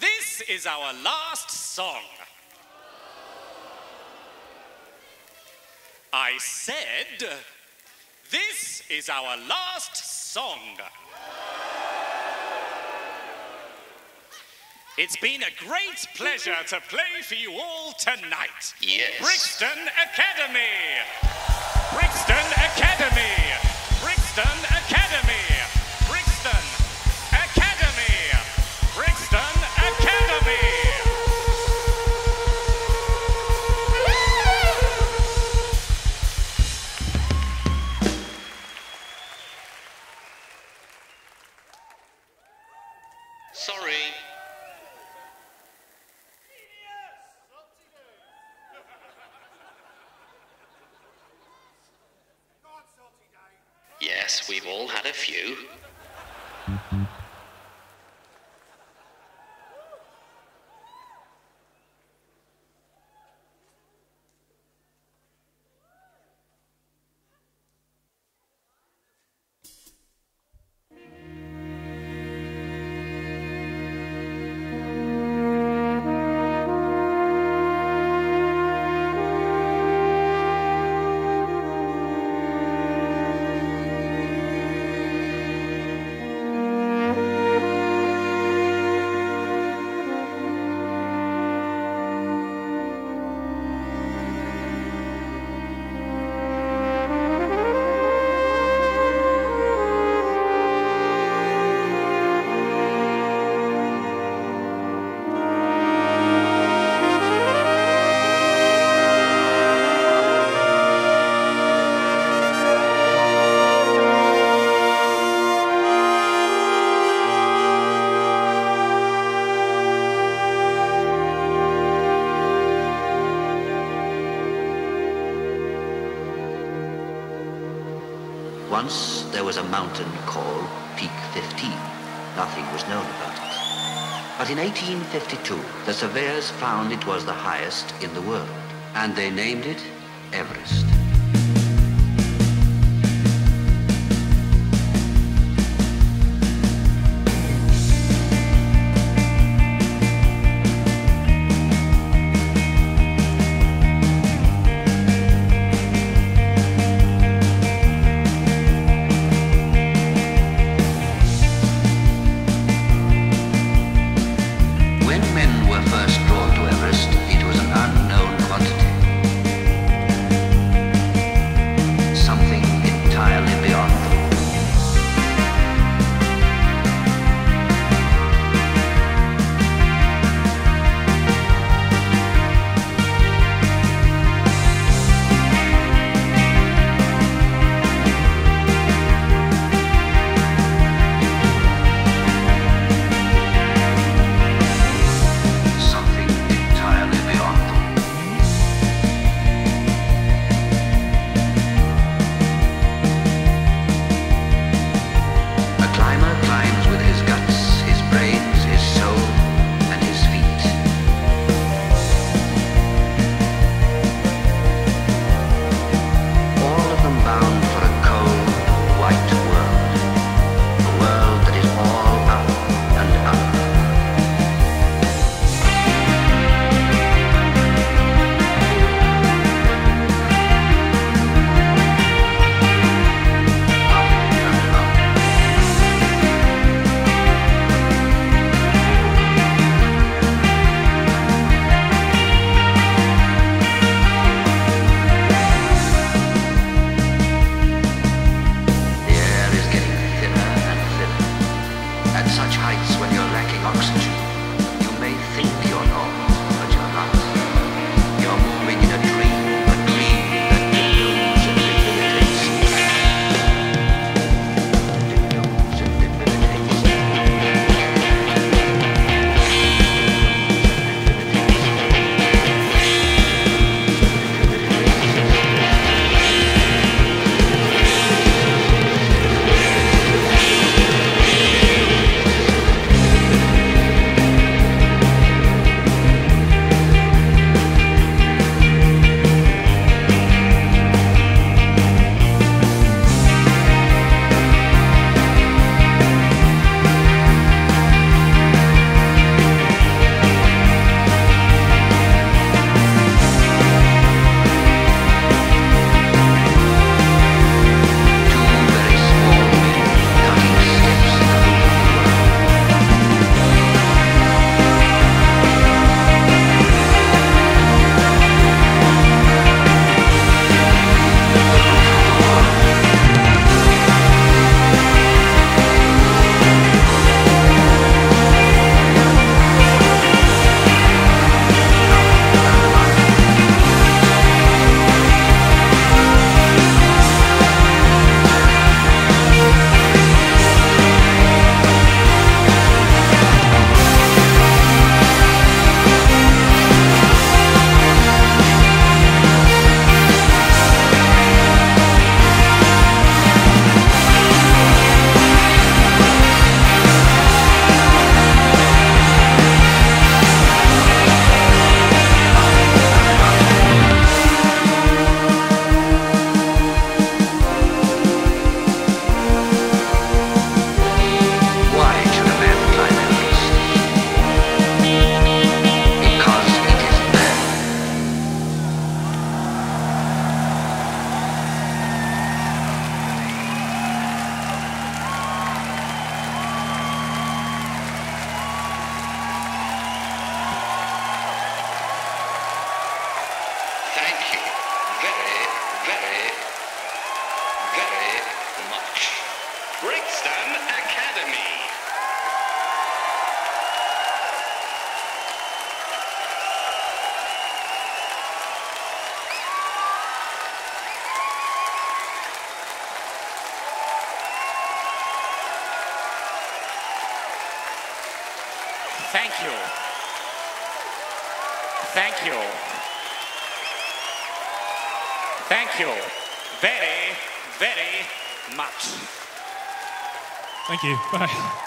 This is our last song. I said, this is our last song. It's been a great pleasure to play for you all tonight. Yes. Brixton Academy. Brixton Academy. Sorry. Yes, we've all had a few. Once there was a mountain called Peak 15. Nothing was known about it. But in 1852, the surveyors found it was the highest in the world, and they named it Everest. Thank you. Thank you very, very much. Thank you. Bye.